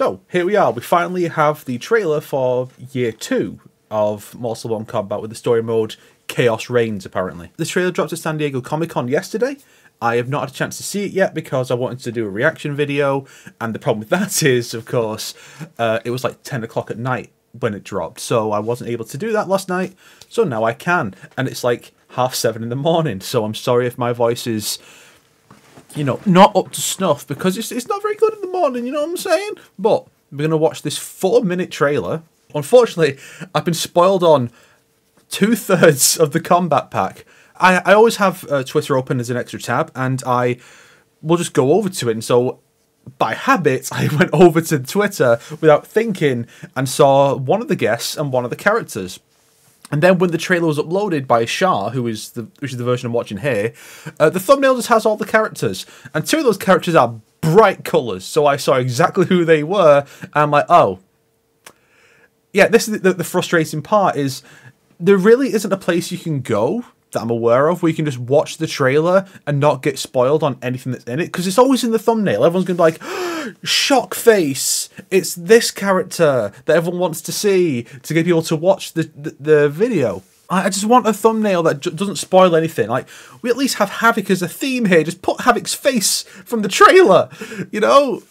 So here we are. We finally have the trailer for year two of Mortal Kombat with the story mode Khaos Reigns. Apparently, the trailer dropped at San Diego Comic Con yesterday. I have not had a chance to see it yet because I wanted to do a reaction video, and the problem with that is, of course, uh, it was like ten o'clock at night when it dropped, so I wasn't able to do that last night. So now I can, and it's like half seven in the morning. So I'm sorry if my voice is you know, not up to snuff because it's, it's not very good in the morning, you know what I'm saying? But we're going to watch this four minute trailer. Unfortunately, I've been spoiled on two thirds of the Kombat Pack. I, I always have uh, Twitter open as an extra tab and I will just go over to it. And so by habit, I went over to Twitter without thinking and saw one of the guests and one of the characters. And then when the trailer was uploaded by Shah, who is the which is the version I'm watching here, uh, the thumbnail just has all the characters, and two of those characters are bright colours. So I saw exactly who they were, and I'm like, oh, yeah. This is the, the frustrating part is there really isn't a place you can go that I'm aware of where you can just watch the trailer and not get spoiled on anything that's in it because it's always in the thumbnail. Everyone's gonna be like, "Shock face! It's this character that everyone wants to see to get people to watch the the, the video." I just want a thumbnail that doesn't spoil anything. Like we at least have Havik as a theme here. Just put Havik's face from the trailer. You know,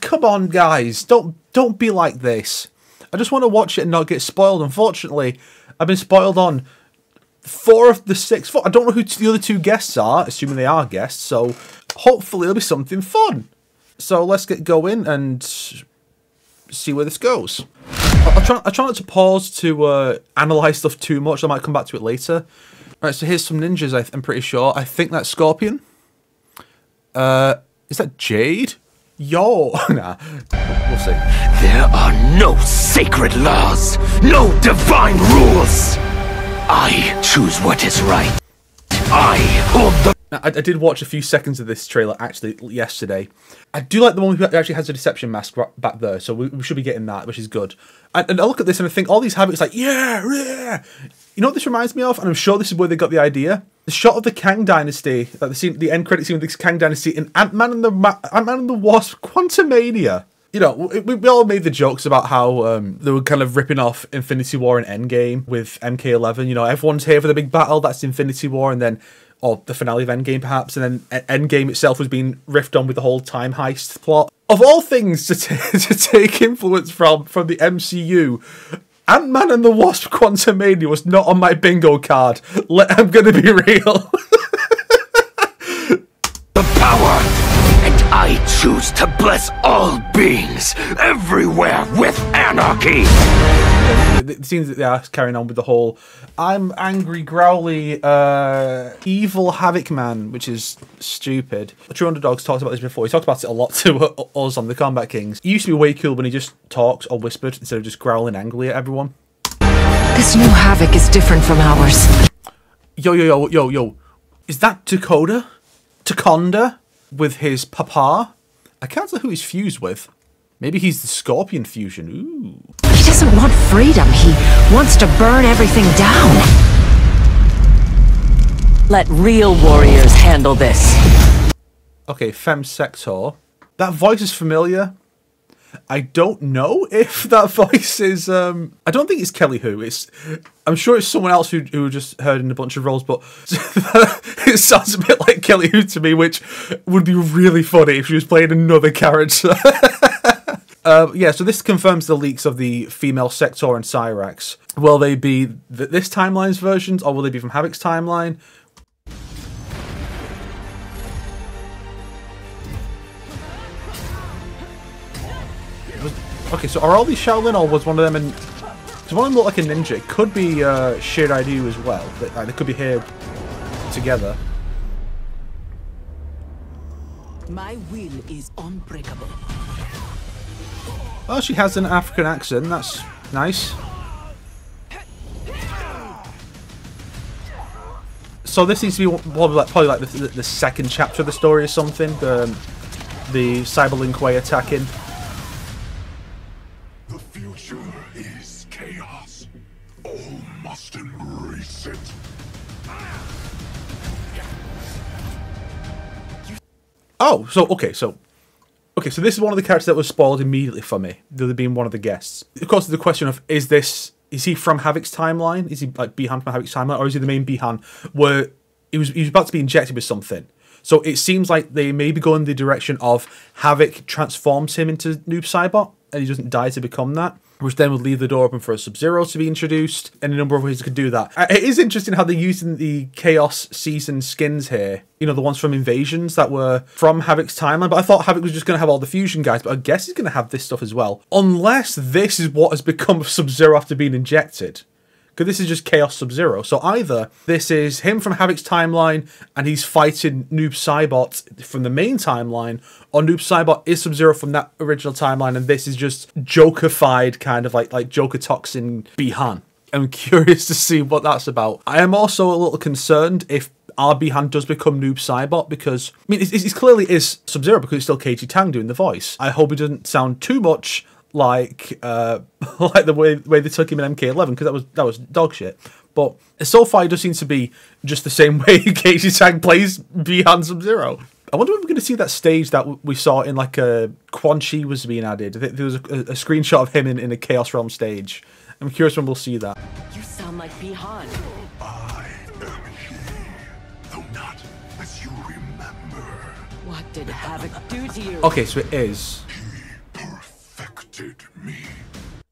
come on, guys, don't don't be like this. I just want to watch it and not get spoiled. Unfortunately, I've been spoiled on four of the six. Four, I don't know who the other two guests are, assuming they are guests. So hopefully it'll be something fun. So let's get going and see where this goes. I try, I try not to pause to uh, analyze stuff too much. I might come back to it later. All right, so here's some ninjas. I am pretty sure. I think that's Scorpion. Uh, is that Jade? Yo, nah, we'll see. There are no sacred laws, no divine rules. I choose what is right. I hold the. I, I did watch a few seconds of this trailer actually yesterday. I do like the one who actually has a deception mask back there, so we, we should be getting that, which is good. And, and, I look at this and I think all these habits like yeah, yeah. You know what this reminds me of, and I'm sure this is where they got the idea. The shot of the Kang Dynasty, like the scene, the end credit scene of the Kang Dynasty in Ant Man and the Ant Man and the Wasp, Quantumania you know, we, we all made the jokes about how um, they were kind of ripping off Infinity War and Endgame with MK11. You know, everyone's here for the big battle. That's Infinity War, and then or the finale of Endgame, perhaps, and then Endgame itself was being riffed on with the whole time heist plot. Of all things to, t- to take influence from from the MCU, Ant Man and the Wasp: Quantumania was not on my bingo card. Let, I'm gonna be real. choose to bless all beings everywhere with anarchy. It seems that they are carrying on with the whole I'm angry, growly, uh, evil Havik man, which is stupid. True Underdogs talked about this before. He talked about it a lot to us on the Combat Kings. He used to be way cool when he just talks or whispered instead of just growling angrily at everyone. This new Havik is different from ours. Yo, yo, yo, yo, yo. Is that Dakota? Takonda? with his papa. I can't tell who he's fused with. Maybe he's the Scorpion fusion. Ooh. He doesn't want freedom. He wants to burn everything down. Let real warriors handle this. Okay, Fem Sector. That voice is familiar. I don't know if that voice is. Um, I don't think it's Kelly Hu. It's. I'm sure it's someone else who who just heard in a bunch of roles, but it sounds a bit like Kelly Hu to me, which would be really funny if she was playing another character. Uh, yeah, so this confirms the leaks of the female Sector and Cyrax. Will they be th this timeline's versions, or will they be from Havik's timeline? Okay, so are all these Shaolin or was one of them in... Does one of them look like a ninja? It could be uh, Shirai Ryu as well. They, like, they could be here together. My will is unbreakable. Oh, she has an African accent. That's nice. So this seems to be probably like, probably like the, the, the second chapter of the story or something. The, the Cyber Lin Kuei attacking. Oh, so okay, so Okay, so this is one of the characters that was spoiled immediately for me, the other being one of the guests. Of course, the question of is this is he from Havik's timeline? Is he like Bihan from Havik's timeline, or is he the main Bihan where he was he was about to be injected with something? So it seems like they may be going the direction of Havik transforms him into Noob Saibot, and he doesn't die to become that which then would leave the door open for a Sub-Zero to be introduced, and a number of ways you could do that. Uh, It is interesting how they're using the Chaos season skins here. You know, the ones from Invasions that were from Havik's timeline, but I thought Havik was just going to have all the fusion guys, but I guess he's going to have this stuff as well. Unless this is what has become of Sub-Zero after being injected. Because this is just Chaos Sub Zero. So either this is him from Havik's timeline and he's fighting Noob Saibot from the main timeline, or Noob Saibot is Sub Zero from that original timeline, and this is just Jokerfied kind of like like Joker Toxin Bihan. I'm curious to see what that's about. I am also a little concerned if our Bihan does become Noob Saibot because I mean, it clearly is Sub Zero because it's still KG Tang doing the voice. I hope it doesn't sound too much like uh like the way way they took him in MK11 because that was that was dog shit. But so far, it does seem to be just the same way KG Tang plays Bihan Sub Zero. I wonder if we're going to see that stage that we saw in like a Quan Chi was being added. There was a, a screenshot of him in, in a Chaos Realm stage. I'm curious when we'll see that. You sound like Bihan. I am he, though not as you remember. What did Havik do to you? Okay, so it is. Perfected me.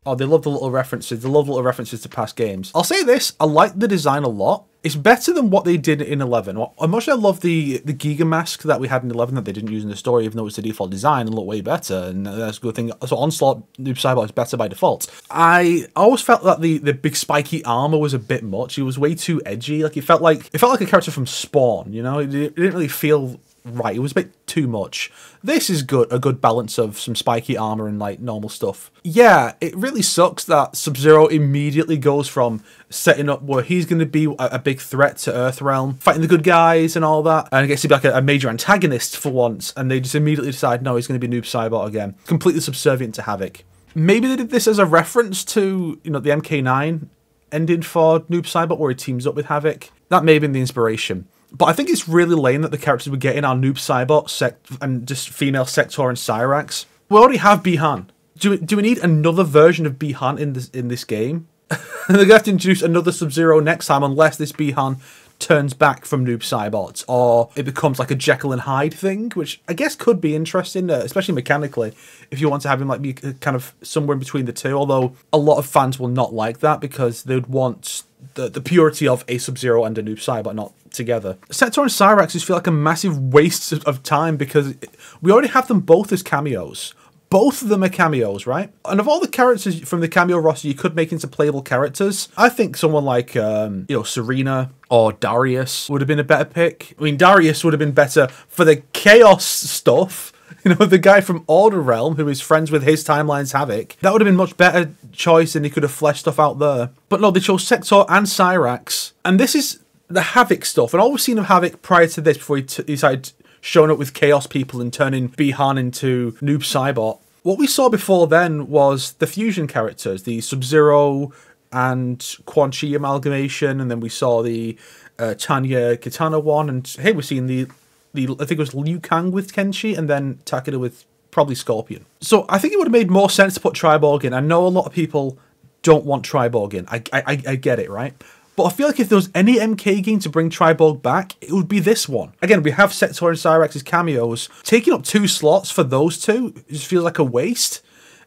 Oh, they love the little references. They love little references to past games. I'll say this: I like the design a lot. It's better than what they did in Eleven. Well, I much I love the the Giga mask that we had in Eleven that they didn't use in the story, even though it's the default design and looked way better. And that's a good thing. So Onslaught Noob Saibot is better by default. I always felt that the the big spiky armor was a bit much. It was way too edgy. Like it felt like it felt like a character from Spawn. You know, it, it didn't really feel right. It was a bit too much. This is good, a good balance of some spiky armor and like normal stuff. Yeah, it really sucks that Sub Zero immediately goes from setting up where he's going to be a, a big threat to Earthrealm, fighting the good guys and all that, and gets to be like a, a major antagonist for once, and they just immediately decide no, he's going to be Noob Saibot again, completely subservient to Havik. Maybe they did this as a reference to you know the MK9 ending for Noob Saibot where he teams up with Havik. That may have been the inspiration. But I think it's really lame that the characters we're getting are Noob Saibot sect- and just female Sector and Cyrax. We already have Bihan. Do we, do we need another version of Bihan in this in this game? They're going to have to introduce another Sub Zero next time unless this Bihan turns back from Noob Saibot or it becomes like a Jekyll and Hyde thing, which I guess could be interesting, uh, especially mechanically, if you want to have him like be uh, kind of somewhere in between the two. Although a lot of fans will not like that because they'd want the, the purity of a Sub Zero and a Noob Saibot not together. Sector and Cyrax just feel like a massive waste of- time because we already have them both as cameos. Both of them are cameos, right? And of all the characters from the cameo roster you could make into playable characters, I think someone like um, you know Sareena or Darius would have been a better pick. I mean, Darius would have been better for the chaos stuff. You know, the guy from Order Realm who is friends with his timeline's Havik. That would have been much better choice and he could have fleshed stuff out there. But no, they chose Sector and Cyrax. And this is the Havik stuff. And all we've seen of Havik prior to this before he t- decided showing up with Chaos people and turning Bihan into Noob Saibot. What we saw before then was the fusion characters, the Sub Zero and Quan Chi amalgamation, and then we saw the uh, Tanya Kitana one, and hey, we're seeing the the I think it was Liu Kang with Kenshi, and then Takeda with probably Scorpion. So I think it would have made more sense to put Triborg in. I know a lot of people don't want Triborg in. I I, I- get it, right? But I feel like if there was any MK game to bring Triborg back, it would be this one. Again, we have Sector and Cyrax's cameos. Taking up two slots for those two just feels like a waste.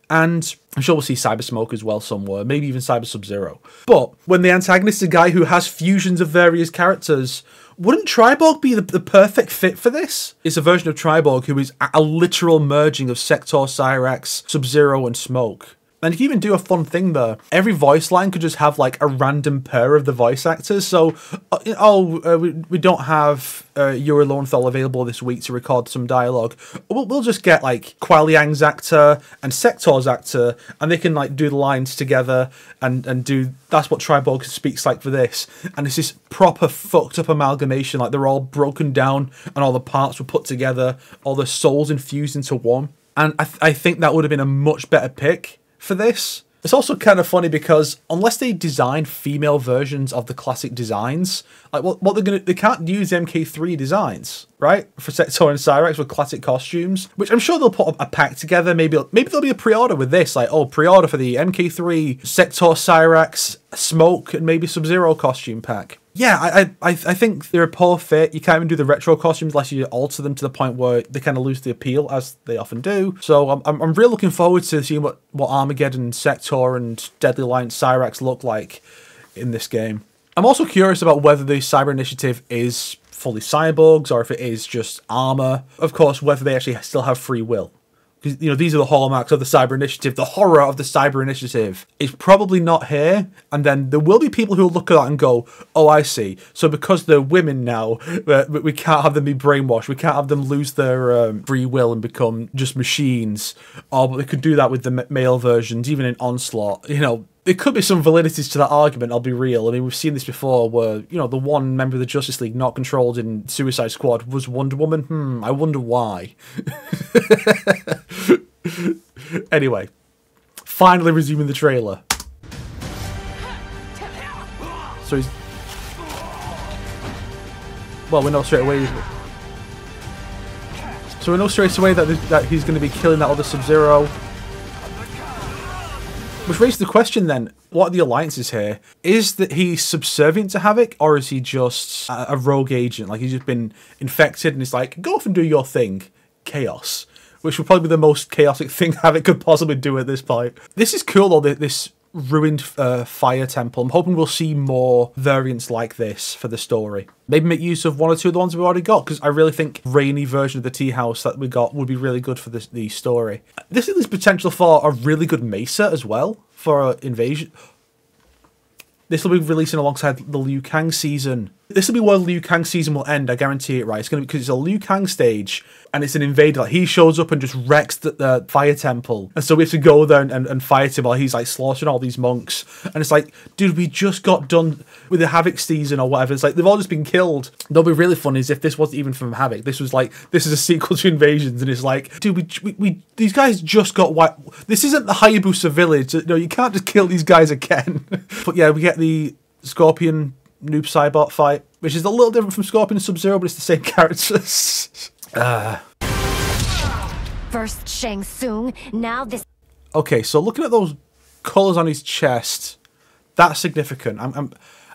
And I'm sure we'll see Cyber Smoke as well somewhere, maybe even Cyber Sub Zero. But when the antagonist is a guy who has fusions of various characters, wouldn't Triborg be the, the perfect fit for this? It's a version of Triborg who is a, a literal merging of Sector, Cyrax, Sub Zero, and Smoke. And you can even do a fun thing there. Every voice line could just have like a random pair of the voice actors. So, uh, oh, uh, we, we don't have uh, Yuri Lowenthal available this week to record some dialogue. We'll, we'll just get like Kuai Liang's actor and Sector's actor, and they can like do the lines together and and do. That's what Triborg speaks like for this. And it's this proper fucked up amalgamation. Like they're all broken down and all the parts were put together, all the souls infused into one. And I, th- I think that would have been a much better pick for this. It's also kind of funny because unless they design female versions of the classic designs, like what, what they're gonna they can't use MK3 designs, right? For Sector and Cyrax with classic costumes, which I'm sure they'll put a, a pack together. Maybe maybe there'll be a pre-order with this, like oh pre-order for the MK3 Sector Cyrax Smoke and maybe Sub Zero costume pack yeah, I, I I think they're a poor fit. You can't even do the retro costumes unless you alter them to the point where they kind of lose the appeal, as they often do. So I'm, I'm, I'm really looking forward to seeing what, what Armageddon, Sector, and Deadly Alliance Cyrax look like in this game. I'm also curious about whether the Cyber Initiative is fully cyborgs or if it is just armor. Of course, whether they actually still have free will because you know these are the hallmarks of the cyber initiative. The horror of the cyber initiative is probably not here. And then there will be people who will look at that and go oh i see. So because they're women now uh, we can't have them be brainwashed. We can't have them lose their um, free will and become just machines. Oh but they could do that with the male versions even in onslaught. You know there could be some validities to that argument. I'll be real. I mean, we've seen this before, where you know the one member of the Justice League not controlled in Suicide Squad was Wonder Woman. Hmm, I wonder why. anyway, finally resuming the trailer. So he's well, we know straight away. So we know straight away that that he's going to be killing that other Sub Zero. Which raises the question then, what are the alliances here? Is that he subservient to Havik, or is he just a, a rogue agent? Like he's just been infected and it's like, go off and do your thing. Chaos. Which would probably be the most chaotic thing Havik could possibly do at this point. This is cool though, this ruined uh, fire temple. I'm hoping we'll see more variants like this for the story. Maybe make use of one or two of the ones we've already got, because I really think rainy version of the tea house that we got would be really good for this the story. This is potential for a really good Mesa as well for invasion. This will be releasing alongside the Liu Kang season. This will be where Liu Kang season will end. I guarantee it. Right? It's gonna be because it's a Liu Kang stage, and it's an invader. Like he shows up and just wrecks the, the fire temple, and so we have to go there and, and, and, fight him while he's like slaughtering all these monks. And it's like, dude, we just got done with the Havik season or whatever. It's like they've all just been killed. That'll be really funny is if this wasn't even from Havik. This was like this is a sequel to Invasions, and it's like, dude, we, we, we these guys just got wiped. This isn't the Hayabusa village. No, you can't just kill these guys again. but yeah, we get the Scorpion Noob Saibot fight, which is a little different from Scorpion and Sub Zero, but it's the same characters. uh. First Shang Tsung, now this. Okay, so looking at those colors on his chest, that's significant. I'm, I'm,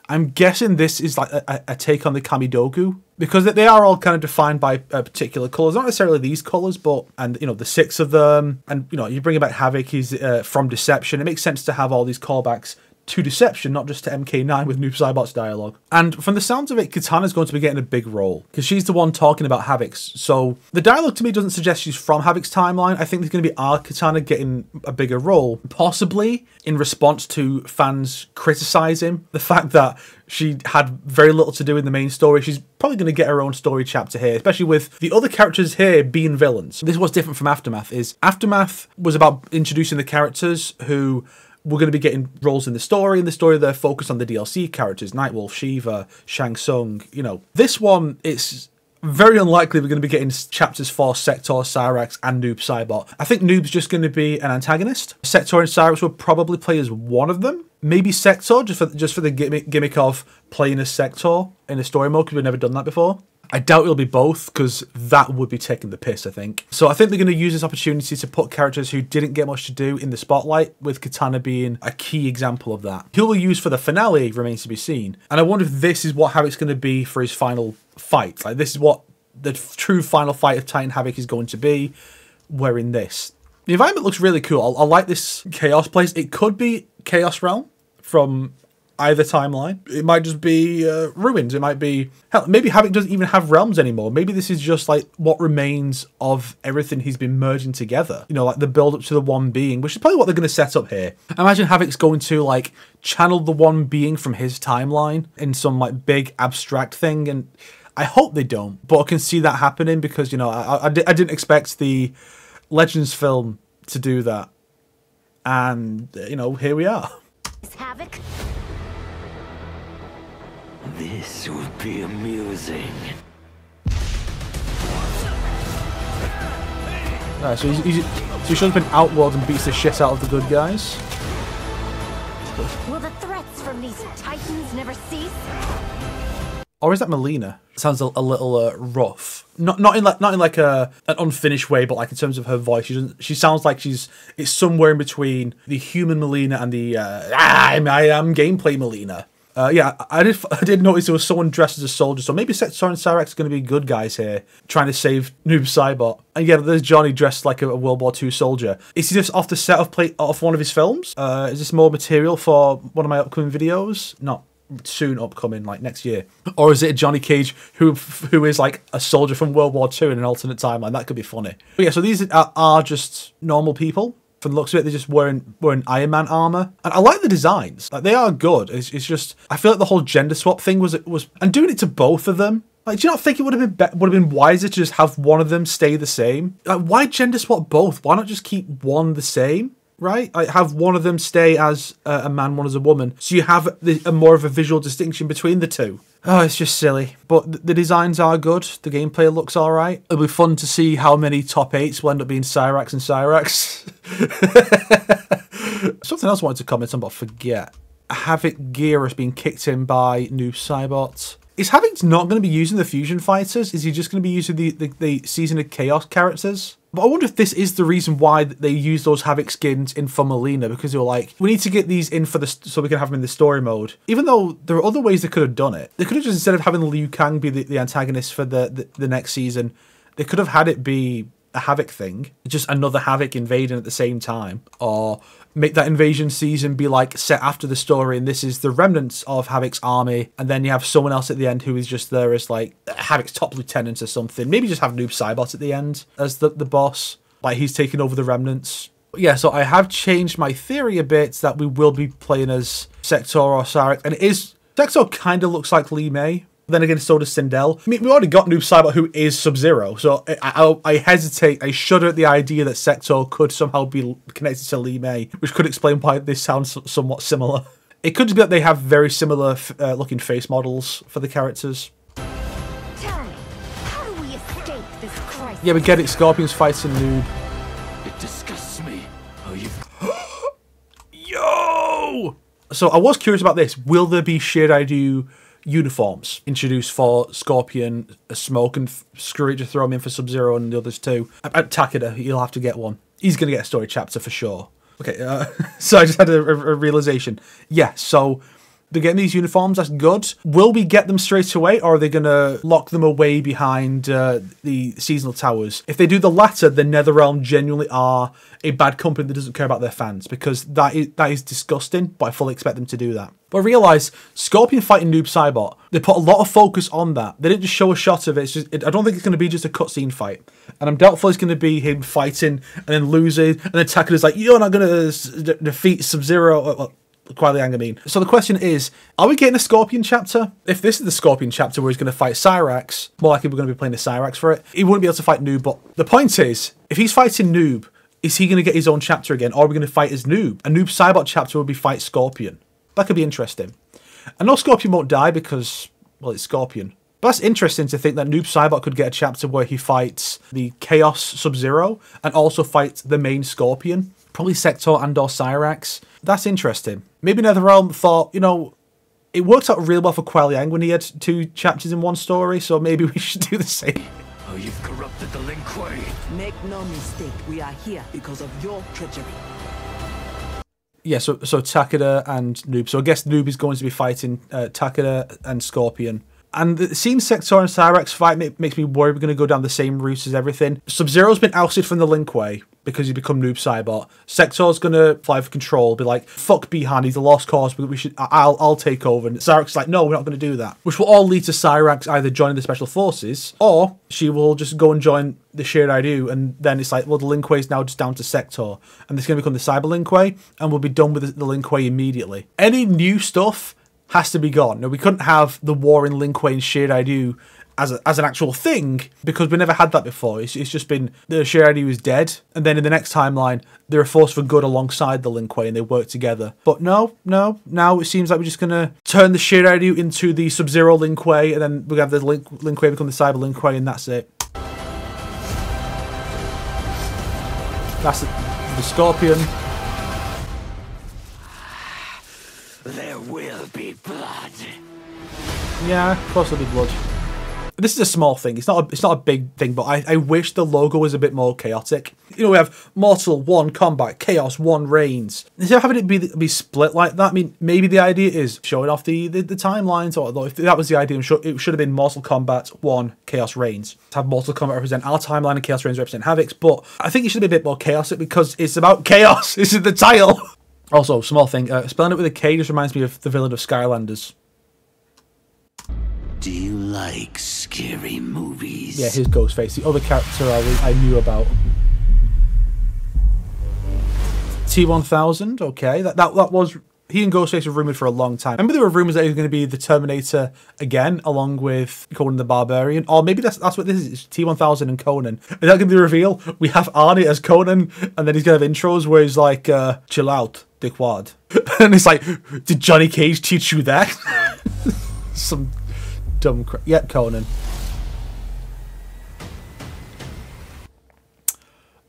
I'm guessing this is like a, a, take on the Kamidogu because they are all kind of defined by uh, particular colors, not necessarily these colors, but and you know the six of them, and you know you bring about Havoc. He's uh, from Deception. It makes sense to have all these callbacks to Deception, not just to MK9 with Noob Saibot's dialogue. And from the sounds of it, Kitana's going to be getting a big role because she's the one talking about Havik's. So the dialogue to me doesn't suggest she's from Havik's timeline. I think there's going to be our Kitana getting a bigger role, possibly in response to fans criticizing the fact that she had very little to do in the main story. She's probably going to get her own story chapter here, especially with the other characters here being villains. This was different from Aftermath is Aftermath was about introducing the characters who we're going to be getting roles in the story. In the story, they're focused on the DLC characters: Nightwolf, Shiva, Shang Tsung. You know, this one it's very unlikely we're going to be getting chapters for Sector, Cyrax, and Noob Saibot. I think Noob's just going to be an antagonist. Sector and Cyrax will probably play as one of them. Maybe Sector, just for just for the gimmick, gimmick of playing as Sector in a story mode, because we've never done that before. I doubt it'll be both because that would be taking the piss, I think. So I think they're going to use this opportunity to put characters who didn't get much to do in the spotlight, with Kitana being a key example of that. Who will use for the finale remains to be seen. And I wonder if this is what Havik's going to be for his final fight. Like, this is what the true final fight of Titan Havik is going to be. Wearing this. The environment looks really cool. I, I like this Chaos place. It could be Chaos Realm from either timeline. It might just be uh, ruins. It might be hell. Maybe Havik doesn't even have realms anymore. Maybe this is just like what remains of everything he's been merging together. You know, like the build up to the one being, which is probably what they're going to set up here. Imagine Havik's going to like channel the one being from his timeline in some like big abstract thing and. I hope they don't, but I can see that happening because you know I, I, I didn't expect the Legends film to do that, and you know here we are. Havik this would be amusing. Right, so he's, he's, so he should have been outworld and beats the shit out of the good guys. Will the threats from these titans never cease? Or is that Mileena? Sounds a, a little uh, rough. Not not in like not in like a an unfinished way, but like in terms of her voice, she doesn't. She sounds like she's it's somewhere in between the human Mileena and the uh, ah, I'm, I am gameplay Mileena. Uh, yeah, I did. I did notice there was someone dressed as a soldier, so maybe Sector and Cyrax are going to be good guys here, trying to save Noob Saibot. And yeah, there's Johnny dressed like a, a World War II soldier. Is he just off the set of play off one of his films? Uh, is this more material for one of my upcoming videos? Not soon upcoming, like next year, or is it a Johnny Cage who who is like a soldier from World War II in an alternate timeline? That could be funny. But yeah, so these are, are just normal people. From the looks of it, they're just wearing wearing Iron Man armor, and I like the designs. Like they are good. It's, it's just I feel like the whole gender swap thing was was and doing it to both of them. Like, do you not think it would have been be- would have been wiser to just have one of them stay the same? Like, why gender swap both? Why not just keep one the same? Right, like have one of them stay as a, man, one as a woman, so you have the, a more of a visual distinction between the two. Oh, it's just silly. But th- the designs are good. The gameplay looks all right. It'll be fun to see how many top eights will end up being Cyrax and Cyrax. Something else I wanted to comment on, but I forget. Havoc gear has been kicked in by Noob Saibot. Is Havik not going to be using the fusion fighters? Is he just going to be using the, the, the Season of Chaos characters? But I wonder if this is the reason why they use those Havik skins in for Mileena, because they were like, we need to get these in for the so we can have them in the story mode. Even though there are other ways they could have done it. They could have just instead of having Liu Kang be the, the antagonist for the, the the next season, they could have had it be a Havik thing, just another Havik invading at the same time, or make that invasion season be like set after the story, and this is the remnants of Havik's army, and then you have someone else at the end who is just there as like Havik's top lieutenant or something. Maybe just have Noob Saibot at the end as the the boss, like he's taking over the remnants. Yeah, so I have changed my theory a bit that we will be playing as Sector or Cyrax, and it is Sector kind of looks like Li Mei. Then again, so does Sindel. I mean, we already got Noob Saibot, who is Sub Zero, so I, I, I hesitate, I shudder at the idea that Sector could somehow be connected to Li Mei, which could explain why this sounds somewhat similar. It could be that they have very similar uh, looking face models for the characters. Tell me, how do we escape this crisis? Yeah, we get it. Scorpion's fighting Noob. It disgusts me how you Yo! So I was curious about this. Will there be shared Shirai Ryu uniforms introduced for Scorpion, a Smoke, and just throw him in for Sub Zero and the others too? At Takeda, you'll have to get one. He's going to get a story chapter for sure. Okay, uh, so I just had a, a, a realization. Yeah, so they're getting these uniforms. That's good. Will we get them straight away, or are they going to lock them away behind uh, the seasonal towers? If they do the latter, then NetherRealm genuinely are a bad company that doesn't care about their fans because that is that is disgusting. But I fully expect them to do that. But I Scorpion fighting Noob Saibot. They put a lot of focus on that. They didn't just show a shot of it. Just, it I don't think it's going to be just a cutscene fight, and I'm doubtful it's going to be him fighting and then losing, and then Takeda's like, "You're not going to uh, defeat Sub Zero." Uh, Quite the anger mean. So the question is, are we getting a Scorpion chapter? If this is the Scorpion chapter where he's going to fight Cyrax, more likely we're going to be playing the Cyrax for it. He wouldn't be able to fight Noob, but the point is, if he's fighting Noob, is he going to get his own chapter again, or are we going to fight as Noob? A Noob Saibot chapter would be fight Scorpion. That could be interesting. I know Scorpion won't die because, well, it's Scorpion. But that's interesting to think that Noob Saibot could get a chapter where he fights the Chaos Sub-Zero and also fights the main Scorpion. Probably Sector and or Cyrax. That's interesting. Maybe NetherRealm thought, you know, it worked out really well for Kuai Liang when he had two chapters in one story, so maybe we should do the same. how you've corrupted the Lin Kuei. Make no mistake, we are here because of your treachery. Yeah, so so Takeda and Noob. So I guess Noob is going to be fighting uh, Takeda and Scorpion. And seems Sector and Cyrax fight makes me worry we're going to go down the same route as everything. Sub Zero's been ousted from the Lin Kuei because he become Noob Saibot. Sector's going to fly for control, be like, fuck Bihan, he's a lost cause, but we should, I'll, I'll take over. And Cyrax's like, no, we're not going to do that. Which will all lead to Cyrax either joining the Special Forces, or she will just go and join the Shirai Ryu, and then it's like, well, the Lin is now just down to Sector, and is going to become the Cyber Lin Kuei, and we'll be done with the, the Lin immediately. Any new stuff has to be gone. Now, we couldn't have the war in Lin and Shirai Ryu as, a, as an actual thing because we never had that before. It's, it's just been the Shirai Ryu is dead, and then in the next timeline, they're a force for good alongside the Lin Kuei and they work together. But no, no, now it seems like we're just going to turn the Shirai Ryu into the Sub Zero Lin Kuei, and then we have the Lin, Lin Kuei become the Cyber Lin Kuei, and that's it. That's the, the Scorpion. Will be blood. Yeah, be blood. This is a small thing. It's not. A, it's not a big thing, but I, I wish the logo was a bit more chaotic. You know, we have Mortal One Kombat, Khaos One Reigns. Instead of having it be be split like that, I mean, maybe the idea is showing off the the, the timelines, or if that was the idea, it should have been Mortal Kombat One, Khaos Reigns. To have Mortal Kombat represent our timeline and Khaos Reigns represent Havik's, but I think it should be a bit more chaotic because it's about chaos. This is the title. Also, small thing, uh, spelling it with a K just reminds me of the villain of Skylanders. Do you like scary movies? Yeah, his ghost face. The other character I, I knew about. T1000, okay. That, that, that was... He and Ghostface were rumoured for a long time. Remember there were rumours that he was going to be the Terminator again, along with Conan the Barbarian? Or maybe that's that's what this is. It's T1000 and Conan. Is that going to be the reveal? We have Arnie as Conan, and then he's going to have intros where he's like, uh, chill out, dickwad. and it's like, did Johnny Cage teach you that? Some dumb crap. Yep, Conan.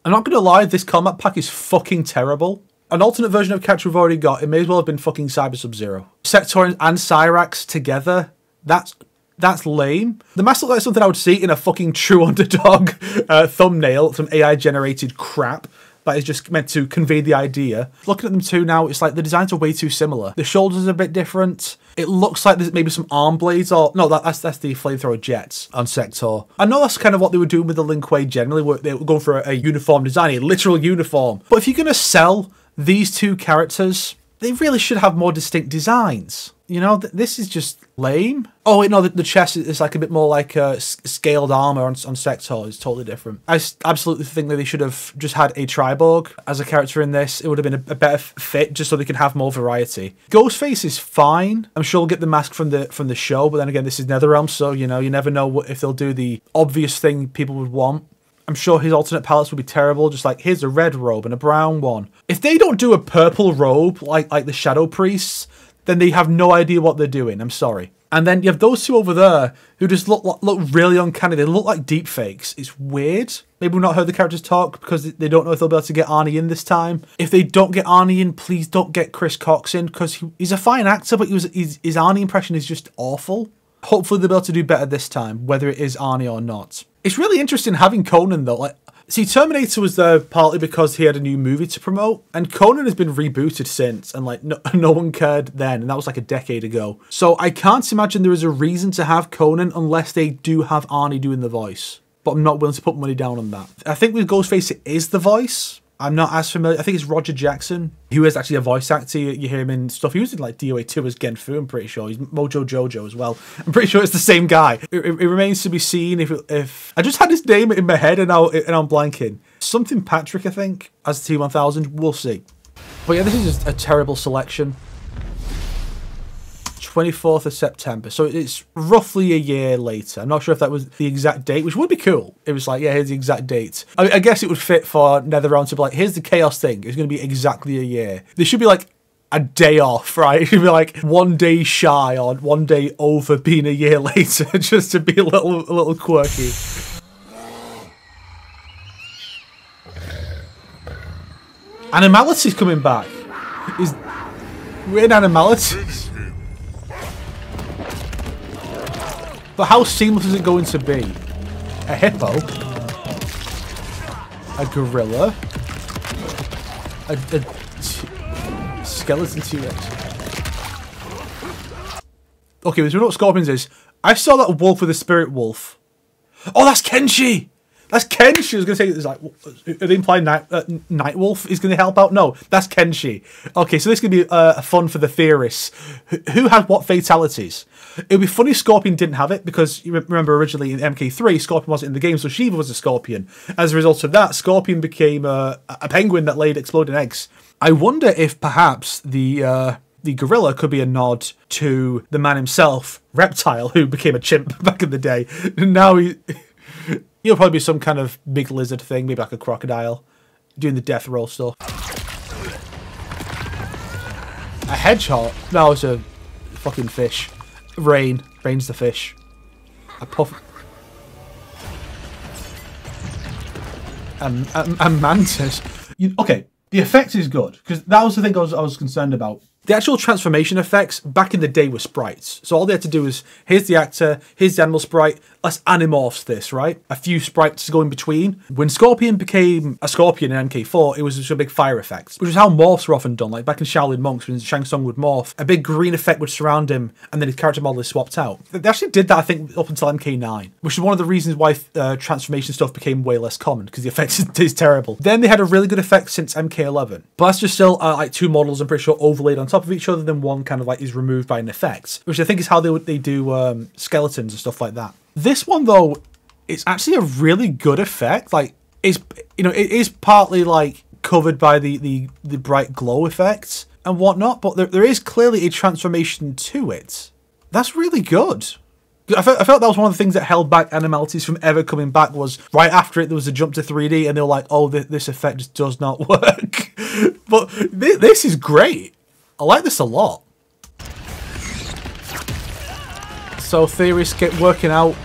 I'm not gonna lie, this Kombat Pack is fucking terrible. An alternate version of Catch we've already got, it may as well have been fucking Cyber Sub-Zero. Sector and Cyrax together, that's that's lame. The mask looks like something I would see in a fucking true underdog uh, thumbnail, some AI generated crap that is just meant to convey the idea. Looking at them two now, it's like the designs are way too similar. The shoulders are a bit different. It looks like there's maybe some arm blades or no, that, that's that's the flamethrower jets on Sector. I know that's kind of what they were doing with the Lin Kuei generally, where they were going for a, a uniform design, a literal uniform. But if you're gonna sell these two characters, they really should have more distinct designs. You know, th- this is just lame. Oh wait, no, the, the chest is like a bit more like uh, scaled armor on, on Sector. It's totally different. I absolutely think that they should have just had a Triborg as a character in this. It would have been a, a better fit, just so they can have more variety. Ghostface is fine. I'm sure we'll get the mask from the from the show, but then again, this is NetherRealm, so you know you never know what, if they'll do the obvious thing people would want. I'm sure his alternate palettes would be terrible, just like here's a red robe and a brown one. If they don't do a purple robe like like the Shadow Priests, then they have no idea what they're doing. I'm sorry. And then you have those two over there who just look look really uncanny. They look like deep fakes. It's weird. Maybe we've not heard the characters talk because they don't know if they'll be able to get Arnie in this time. If they don't get Arnie in, please don't get Chris Cox in because he, he's a fine actor, but he was his Arnie impression is just awful. Hopefully they'll be able to do better this time, whether it is Arnie or not. It's really interesting having Conan though. Like, see, Terminator was there partly because he had a new movie to promote, and Conan has been rebooted since, and like no, no one cared then, and that was like a decade ago. So I can't imagine there is a reason to have Conan unless they do have Arnie doing the voice. But I'm not willing to put money down on that. I think with Ghostface it is the voice. I'm not as familiar. I think it's Roger Jackson, who is actually a voice actor. You, you hear him in stuff. He was in like DOA 2 as Genfu, I'm pretty sure. He's Mojo Jojo as well. I'm pretty sure it's the same guy. It, it, it remains to be seen if if I just had his name in my head and, now and I'm blanking. Something Patrick, I think, as T1000. We'll see. But yeah, this is just a terrible selection. 24th of September. So it's roughly a year later. I'm not sure if that was the exact date, which would be cool. It was like, yeah, here's the exact date. I, I guess it would fit for NetherRealm to be like, here's the Chaos thing. It's going to be exactly a year. There should be like a day off, right? It should be like one day shy or one day over being a year later, just to be a little, a little quirky. Animality's coming back. Is weird animalities. But how seamless is it going to be? A hippo? A gorilla? A, skeleton T-Rex? Okay, we know what Scorpions is. I saw that wolf with a spirit wolf. Oh, that's Kenshi! That's Kenshi. I was going to say, it's like, are they implying Night, uh, Night Wolf is going to help out? No, that's Kenshi. Okay, so this to be uh, fun for the theorists. Who, who had what fatalities? It would be funny if Scorpion didn't have it because you remember originally in MK3, Scorpion wasn't in the game, so Shiva was a Scorpion. As a result of that, Scorpion became a, a penguin that laid exploding eggs. I wonder if perhaps the uh, the gorilla could be a nod to the man himself, Reptile, who became a chimp back in the day. Now he he'll probably be some kind of big lizard thing, maybe like a crocodile, doing the death roll stuff. A hedgehog? No, it's a fucking fish. Rain. Rain's the fish. A puff. A, a, a mantis. You, okay, the effect is good because that was the thing I was, I was concerned about. The actual transformation effects back in the day were sprites. So all they had to do was here's the actor, here's the animal sprite, let's animorphs this, right? A few sprites go in between. When Scorpion became a Scorpion in MK4, it was just a big fire effect, which is how morphs were often done. Like back in Shaolin Monks, when Shang Tsung would morph, a big green effect would surround him, and then his character model is swapped out. They actually did that, I think, up until MK9, which is one of the reasons why uh, transformation stuff became way less common because the effect is, is terrible. Then they had a really good effect since MK11, but that's just still uh, like two models. I'm pretty sure overlaid on top of each other. Then one kind of like is removed by an effect, which I think is how they they do um, skeletons and stuff like that. This one though, it's actually a really good effect. Like it's you know it is partly like covered by the the the bright glow effects and whatnot, but there, there is clearly a transformation to it. That's really good. I felt, I felt that was one of the things that held back Animalities from ever coming back was right after it there was a jump to 3D and they were like, oh, th- this effect just does not work. but th- this is great. I like this a lot. So theories get working out.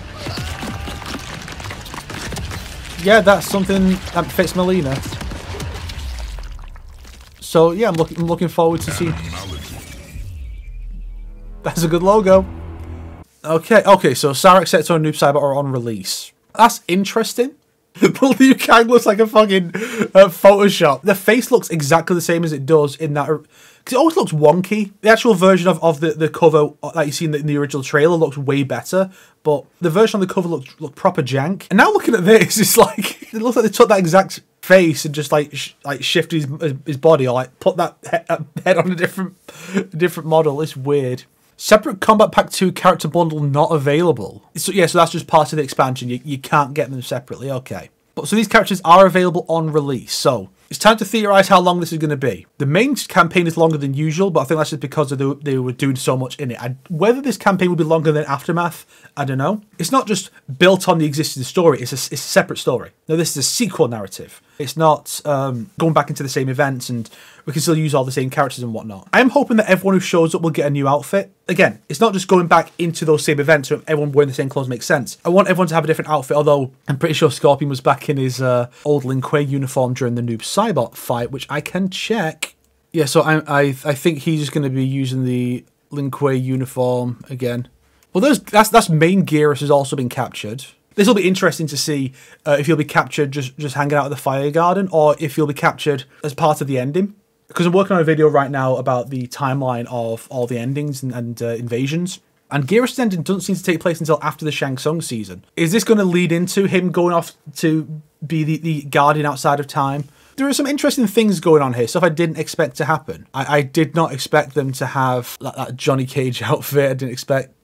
Yeah, that's something that fits Mileena. So yeah, I'm looking I'm looking forward to see. That's a good logo. Okay, okay, so Cyrax Sector and Noob Saibot are on release. That's interesting. the Liu Kang looks like a fucking uh, Photoshop. The face looks exactly the same as it does in that. It always looks wonky. The actual version of, of the, the cover uh, that you see in the, in the original trailer looks way better. But the version on the cover looked, looked proper jank. And now looking at this, it's like. It looks like they took that exact face and just like sh- like shifted his, his body or like put that he- uh, head on a different different model. It's weird. Separate Kombat Pack 2 character bundle not available. So yeah, so that's just part of the expansion. You, you can't get them separately. Okay. But so these characters are available on release. So it's time to theorize how long this is going to be. The main campaign is longer than usual, but I think that's just because the, they were doing so much in it. I, whether this campaign will be longer than Aftermath, I don't know. It's not just built on the existing story; it's a, it's a separate story. Now, this is a sequel narrative. It's not um, going back into the same events, and we can still use all the same characters and whatnot. I am hoping that everyone who shows up will get a new outfit. Again, it's not just going back into those same events so everyone wearing the same clothes makes sense. I want everyone to have a different outfit, although I'm pretty sure Scorpion was back in his uh, old Lin Kuei uniform during the Noob Saibot fight, which I can check. Yeah, so I I, I think he's just going to be using the Lin Kuei uniform again. Well, that's that's main Geras has also been captured. This will be interesting to see uh, if you'll be captured just just hanging out at the fire garden, or if you'll be captured as part of the ending. Because I'm working on a video right now about the timeline of all the endings and, and uh, invasions. And Geras' ending doesn't seem to take place until after the Shang Tsung season. Is this going to lead into him going off to be the, the guardian outside of time? There are some interesting things going on here, stuff I didn't expect to happen. I, I did not expect them to have that, that Johnny Cage outfit. I didn't expect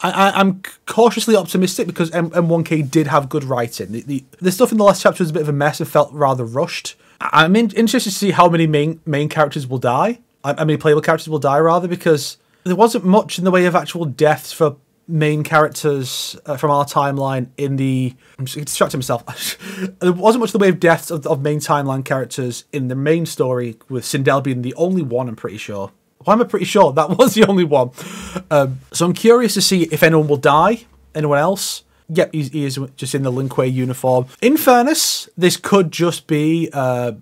I, am cautiously optimistic because M- M1K did have good writing. The, the, the stuff in the last chapter was a bit of a mess and felt rather rushed. I'm in, interested to see how many main main characters will die. I, I mean, playable characters will die rather because there wasn't much in the way of actual deaths for main characters uh, from our timeline in the I'm distracting myself. there wasn't much in the way of deaths of, of main timeline characters in the main story, with Sindel being the only one. I'm pretty sure. I'm pretty sure that was the only one. Um, so I'm curious to see if anyone will die. Anyone else? Yep, he, he is just in the Lin Kuei uniform. In fairness, this could just be. Uh,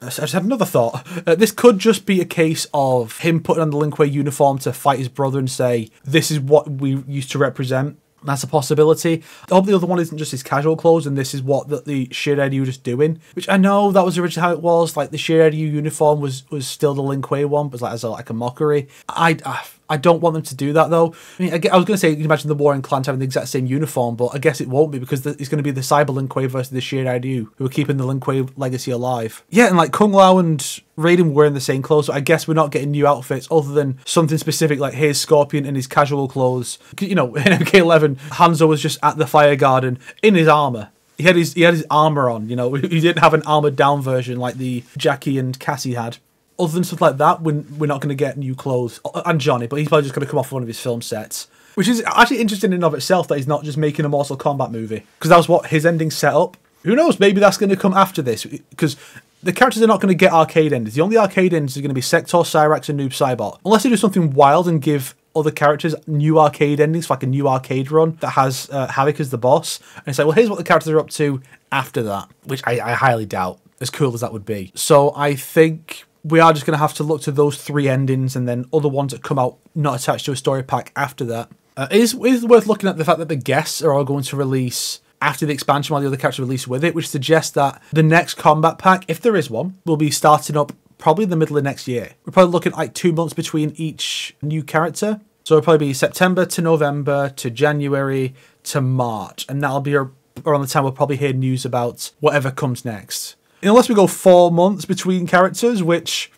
I just had another thought. Uh, this could just be a case of him putting on the Lin Kuei uniform to fight his brother and say, "This is what we used to represent." That's a possibility. I hope the other one isn't just his casual clothes and this is what the, the Shirai Ryu just doing. Which I know that was originally how it was. Like the Shirai Ryu uniform was was still the Lin Kuei one, but like as a, like a mockery. I, I I don't want them to do that though. I mean, I, I was going to say, you can imagine the Warring Clan having the exact same uniform, but I guess it won't be because the, it's going to be the Cyber Lin Kuei versus the Shirai Ryu who are keeping the Lin Kuei legacy alive. Yeah, and like Kung Lao and Raiden wearing the same clothes, so I guess we're not getting new outfits other than something specific like his Scorpion in his casual clothes. You know, in MK11, Hanzo was just at the fire garden in his armor. He had his he had his armor on, you know. He didn't have an armored down version like the Jackie and Cassie had other than stuff like that, we're, we're not going to get new clothes. And Johnny, but he's probably just going to come off one of his film sets. Which is actually interesting in of itself that he's not just making a Mortal Kombat movie. Because that was what his ending set up. Who knows, maybe that's going to come after this. Because the characters are not going to get arcade endings. The only arcade endings are going to be Sector, Cyrax, and Noob Saibot. Unless they do something wild and give other characters new arcade endings, like a new arcade run that has uh, Havik as the boss. And it's like, well, here's what the characters are up to after that, which I, I highly doubt, as cool as that would be. So I think we are just going to have to look to those three endings and then other ones that come out not attached to a story pack after that. Uh, it is, it is worth looking at the fact that the guests are all going to release after the expansion while the other characters release with it, which suggests that the next Kombat Pack, if there is one, will be starting up probably in the middle of next year. We're probably looking at like two months between each new character. So it'll probably be September to November to January to March. And that'll be around the time we'll probably hear news about whatever comes next. Unless we go four months between characters, which,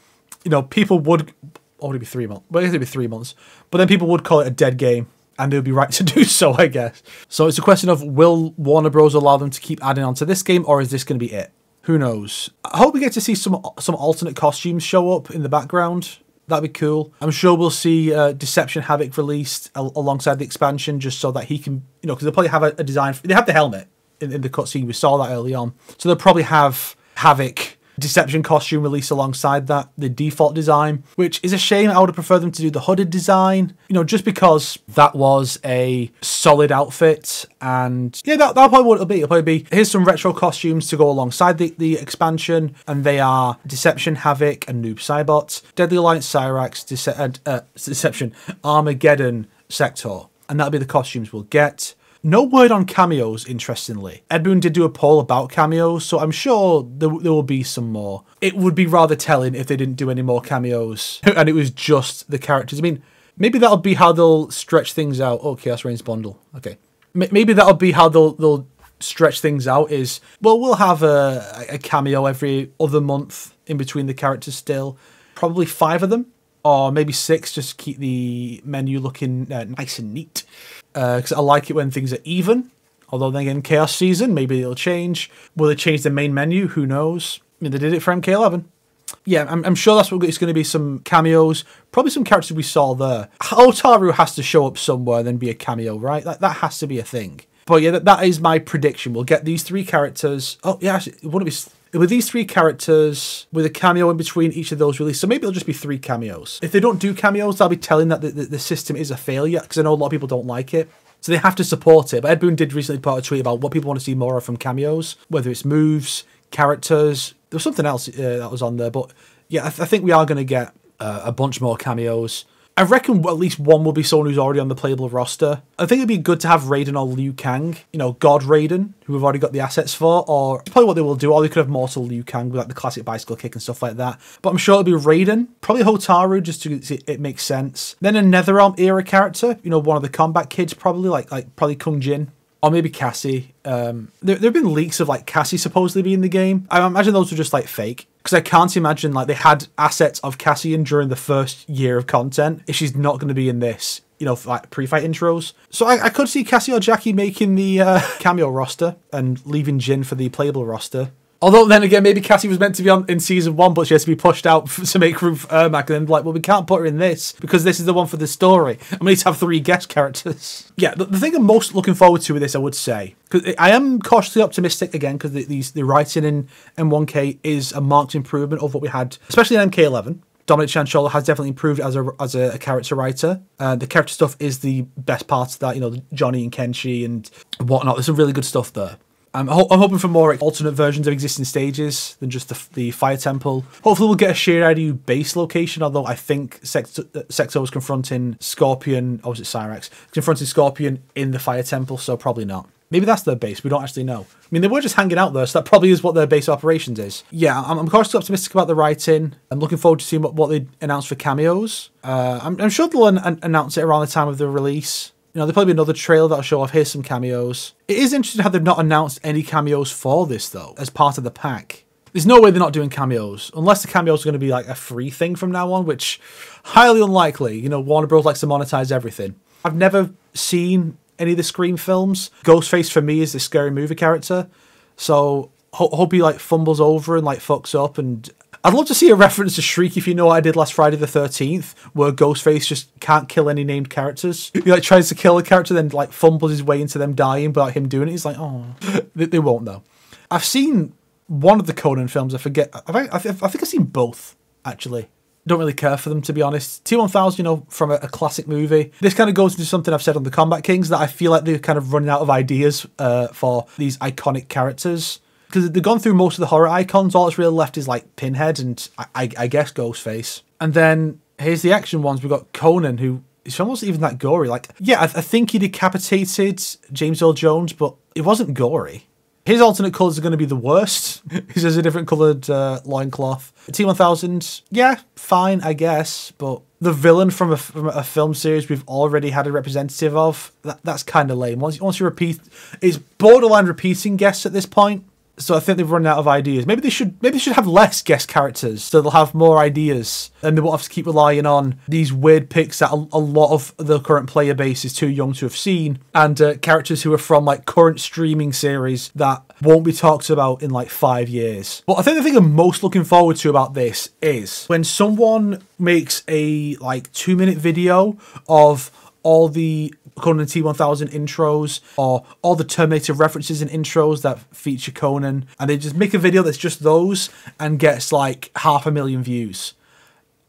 you know, people would. Oh, it'd be three months. Well, it'd be three months. But then people would call it a dead game and they would be right to do so, I guess. So it's a question of will Warner Bros. allow them to keep adding on to this game, or is this going to be it? Who knows? I hope we get to see some some alternate costumes show up in the background. That'd be cool. I'm sure we'll see uh, Deception Havik released al- alongside the expansion, just so that he can, you know, because they'll probably have a, a design. They have the helmet in, in the cutscene. We saw that early on, so they'll probably have Havik Deception costume release alongside that, the default design, which is a shame. I would have preferred them to do the hooded design, you know, just because that was a solid outfit. And yeah, that, that's probably what it'll be. It'll probably be here's some retro costumes to go alongside the, the expansion, and they are Deception, Havik, and Noob Saibot, Deadly Alliance, Cyrax, Dece- uh, Deception, Armageddon, Sector. And that'll be the costumes we'll get. No word on cameos, interestingly. Ed Boon did do a poll about cameos, so I'm sure there, there will be some more. It would be rather telling if they didn't do any more cameos and it was just the characters. I mean, maybe that'll be how they'll stretch things out. Oh, Khaos Reigns bundle. Okay. M- maybe that'll be how they'll, they'll stretch things out is, well, we'll have a, a cameo every other month in between the characters still. Probably five of them, or maybe six, just to keep the menu looking uh, nice and neat Uh, because I like it when things are even. Although then again, Chaos Season, maybe it'll change. Will it change the main menu? Who knows? I mean, they did it for MK11. Yeah, I'm, I'm sure that's what it's going to be some cameos. Probably some characters we saw there. Hotaru has to show up somewhere, then be a cameo, right? That, that has to be a thing. But yeah, that, that is my prediction. We'll get these three characters. Oh, yeah, actually, it wouldn't be with these three characters with a cameo in between each of those releases. So maybe it'll just be three cameos. If they don't do cameos, I'll be telling that the, the, the system is a failure because I know a lot of people don't like it. So they have to support it. But Ed Boon did recently put a tweet about what people want to see more of from cameos, whether it's moves, characters. There was something else uh, that was on there. But yeah, I, th- I think we are going to get uh, a bunch more cameos. I reckon at least one will be someone who's already on the playable roster. I think it'd be good to have Raiden or Liu Kang, you know, God Raiden, who we've already got the assets for, or probably what they will do, or they could have Mortal Liu Kang with like the classic bicycle kick and stuff like that. But I'm sure it'll be Raiden, probably Hotaru, just to it, it makes sense. Then a NetherRealm era character, you know, one of the Kombat kids, probably like like probably Kung Jin. Or maybe Cassie. Um, there, there have been leaks of like Cassie supposedly being in the game. I imagine those were just like fake because I can't imagine like they had assets of Cassian during the first year of content if she's not going to be in this. You know, like pre-fight intros. So I, I could see Cassie or Jackie making the uh, cameo roster and leaving Jin for the playable roster. Although then again, maybe Cassie was meant to be on in season one, but she has to be pushed out to make room for Ermac. And then like, well, we can't put her in this because this is the one for the story. And we need to have three guest characters. Yeah, the, the thing I'm most looking forward to with this, I would say, because I am cautiously optimistic again because the, these the writing in MK1 is a marked improvement of what we had, especially in MK11. Dominic Cianciolo has definitely improved as a as a, character writer. Uh, the character stuff is the best part of that, you know, Johnny and Kenshi and whatnot. There's some really good stuff there. I'm, ho- I'm hoping for more alternate versions of existing stages than just the, the Fire Temple. Hopefully, we'll get a shared IDU base location, although I think Sector, uh, Sector was confronting Scorpion, or was it? Confronting Scorpion in the Fire Temple, so probably not. Maybe that's their base. We don't actually know. I mean, they were just hanging out there, so that probably is what their base operations is. Yeah, I'm, I'm cautiously optimistic about the writing. I'm looking forward to seeing what, what they announce for cameos. Uh, I'm, I'm sure they'll an- announce it around the time of the release. You know, there'll probably be another trailer that'll show off. Here's some cameos. It is interesting how they've not announced any cameos for this though, as part of the pack. There's no way they're not doing cameos, unless the cameos are going to be like a free thing from now on, which highly unlikely. You know, Warner Bros. likes to monetize everything. I've never seen any of the Scream films. Ghostface for me is the scary movie character, so ho- hope he like fumbles over and like fucks up and I'd love to see a reference to Shriek if you know what I did last Friday the 13th, where Ghostface just can't kill any named characters. He like tries to kill a character, then like fumbles his way into them dying without him doing it. He's like, oh, they, they won't though. I've seen one of the Conan films. I forget. I, I, I think I've seen both actually. Don't really care for them to be honest. T1000, you know, from a, a, classic movie. This kind of goes into something I've said on the Combat Kings that I feel like they're kind of running out of ideas uh, for these iconic characters because they've gone through most of the horror icons. All that's really left is like Pinhead and I, I, I guess Ghostface. And then here's the action ones. We've got Conan, who is almost even that gory. Like, yeah, I, I think he decapitated James Earl Jones, but it wasn't gory. His alternate colours are going to be the worst. He has a different coloured uh, loincloth. T1000, yeah, fine, I guess, but the villain from a, from a film series we've already had a representative of, that, that's kind of lame. Once, once you repeat, it's borderline repeating guests at this point. So I think they've run out of ideas. Maybe they should maybe they should have less guest characters so they'll have more ideas and they won't have to keep relying on these weird picks that a, a lot of the current player base is too young to have seen and uh, characters who are from like current streaming series that won't be talked about in like five years. But I think the thing I'm most looking forward to about this is when someone makes a like two minute video of all the Conan T1000 intros or all the Terminator references and intros that feature Conan, and they just make a video that's just those and gets like half a million views.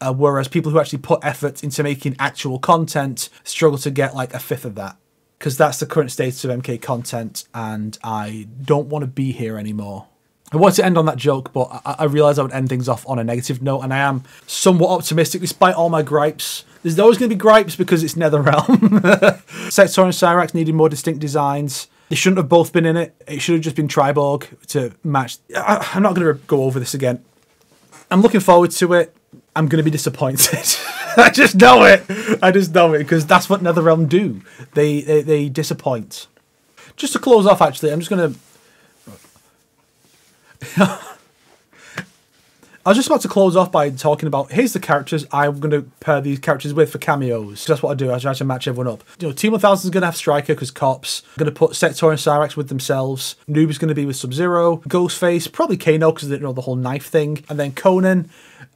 Uh, whereas people who actually put effort into making actual content struggle to get like a fifth of that. Because that's the current status of MK content, and I don't want to be here anymore. I wanted to end on that joke, but I, I realised I would end things off on a negative note, and I am somewhat optimistic despite all my gripes. There's always going to be gripes because it's NetherRealm. Sector and Cyrax needed more distinct designs. They shouldn't have both been in it. It should have just been Triborg to match. I, I'm not going to go over this again. I'm looking forward to it. I'm going to be disappointed. I just know it. I just know it because that's what NetherRealm do. They, they they disappoint. Just to close off, actually, I'm just going to. I was just about to close off by talking about here's the characters I'm going to pair these characters with for cameos. That's what I do. I try to match everyone up. You know, T1000 is going to have Striker because cops. I'm going to put Sector and Cyrax with themselves. Noob is going to be with Sub Zero. Ghostface, probably Kano because you know the whole knife thing. And then Conan.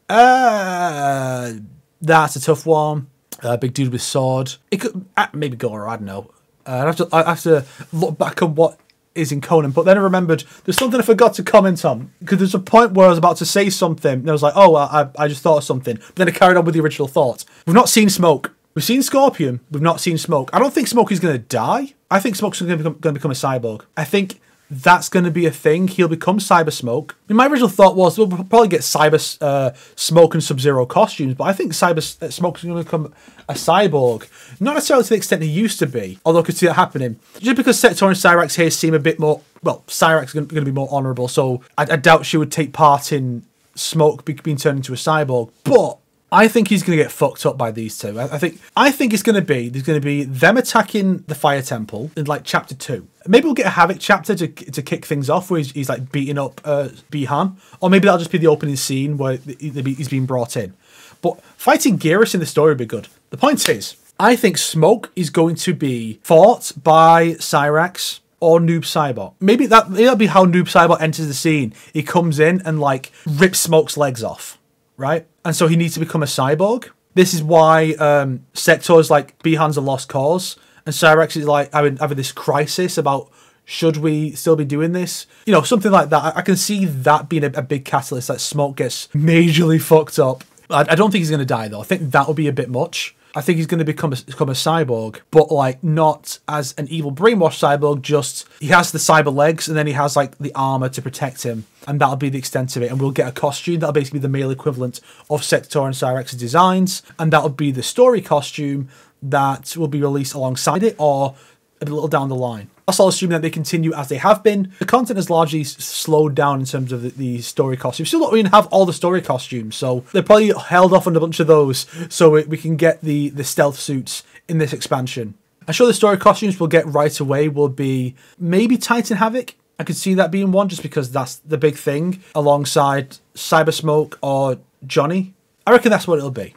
Uh, that's a tough one. Uh, big dude with sword. It could uh, maybe Goro. I don't know. Uh, I have to. I have to look back on what is in Conan. But then I remembered there's something I forgot to comment on because there's a point where I was about to say something and I was like, oh, I, I just thought of something. But then I carried on with the original thought. We've not seen Smoke. We've seen Scorpion. We've not seen Smoke. I don't think Smoke is going to die. I think Smoke's going to become, going to become a cyborg. I think that's going to be a thing. He'll become Cyber Smoke. I mean, my original thought was we'll probably get Cyber uh, Smoke and Sub Zero costumes, but I think Cyber uh, Smoke's going to become a cyborg. Not necessarily to the extent he used to be, although I could see that happening. Just because Sector and Cyrax here seem a bit more, well, Cyrax is going to be more honourable, so I, I doubt she would take part in Smoke being turned into a cyborg. But I think he's going to get fucked up by these two. I, I think I think it's going to be there's going to be them attacking the fire temple in like chapter two. Maybe we'll get a Havik chapter to to kick things off where he's, he's like beating up uh, Bi-Han, or maybe that'll just be the opening scene where he's being brought in. But fighting Geras in the story would be good. The point is, I think Smoke is going to be fought by Cyrax or Noob Saibot. Maybe that that'll be how Noob Saibot enters the scene. He comes in and like rips Smoke's legs off, right? And so he needs to become a cyborg. This is why um, Sector's like Bi-Han's a lost cause, and Cyrax is like having having this crisis about should we still be doing this? You know, something like that. I, I can see that being a, a, big catalyst that Smoke gets majorly fucked up. I, I don't think he's going to die though. I think that will be a bit much. I think he's going to become a, become a cyborg, but like not as an evil brainwashed cyborg. Just he has the cyber legs, and then he has like the armor to protect him, and that'll be the extent of it. And we'll get a costume that'll basically be the male equivalent of Sector and Cyrax's designs, and that'll be the story costume that will be released alongside it, or a little down the line. That's all assuming that they continue as they have been. The content has largely slowed down in terms of the, the story costumes. Still don't even have all the story costumes, so they're probably held off on a bunch of those so we, we can get the, the stealth suits in this expansion. I'm sure the story costumes we'll get right away will be maybe Titan Havik. I could see that being one just because that's the big thing alongside Cyber Smoke or Johnny. I reckon that's what it'll be.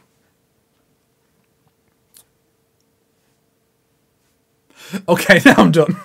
Okay, now I'm done.